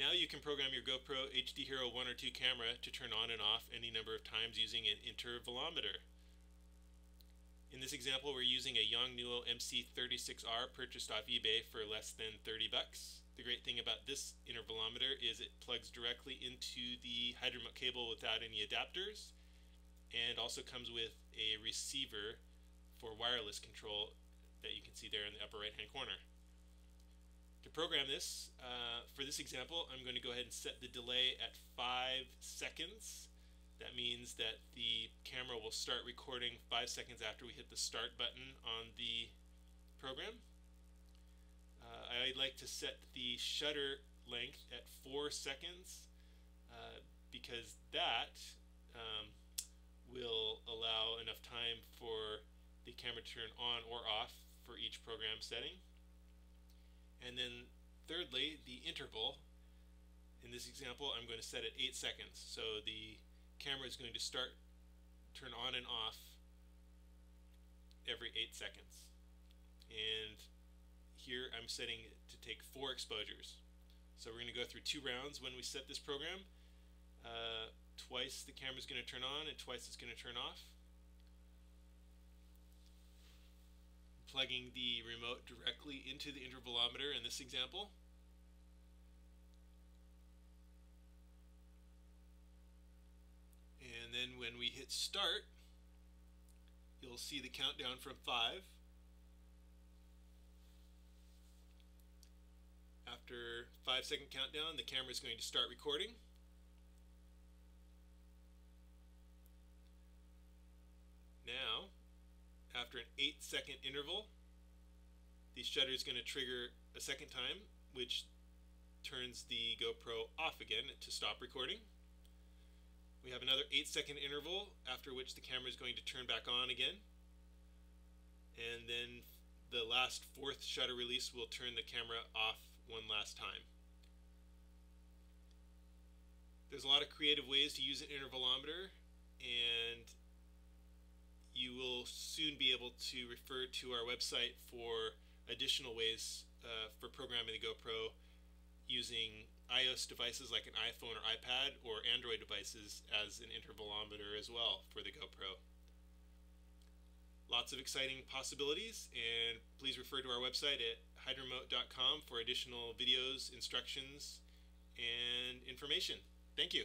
Now you can program your GoPro HD Hero 1 or 2 camera to turn on and off any number of times using an intervalometer. In this example, we're using a Yongnuo MC36R purchased off eBay for less than 30 bucks. The great thing about this intervalometer is it plugs directly into the HydRemote cable without any adapters and also comes with a receiver for wireless control that you can see there in the upper right hand corner. To program this, uh, for this example, I'm going to go ahead and set the delay at 5 seconds. That means that the camera will start recording 5 seconds after we hit the start button on the program. Uh, I'd like to set the shutter length at 4 seconds uh, because that um, will allow enough time for the camera to turn on or off for each program setting. And then thirdly, the interval. In this example, I'm going to set it 8 seconds. So the camera is going to start, turn on and off every 8 seconds. And here I'm setting it to take 4 exposures. So we're going to go through two rounds when we set this program. Uh, twice the camera is going to turn on and twice it's going to turn off. Plugging the remote directly into the intervalometer in this example. And then when we hit start, you'll see the countdown from 5. After 5 second countdown, the camera is going to start recording. Now, after an 8 second interval, the shutter is going to trigger a second time, which turns the GoPro off again to stop recording. We have another 8 second interval, after which the camera is going to turn back on again. And then the last fourth shutter release will turn the camera off one last time. There's a lot of creative ways to use an intervalometer, and will soon be able to refer to our website for additional ways uh, for programming the GoPro using iOS devices like an iPhone or iPad or Android devices as an intervalometer as well for the GoPro. Lots of exciting possibilities and please refer to our website at HydRemote.com for additional videos, instructions, and information. Thank you.